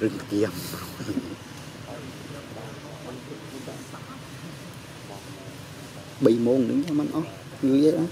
rừng kiềm bị môn nữa nha mà ó như vậy đó.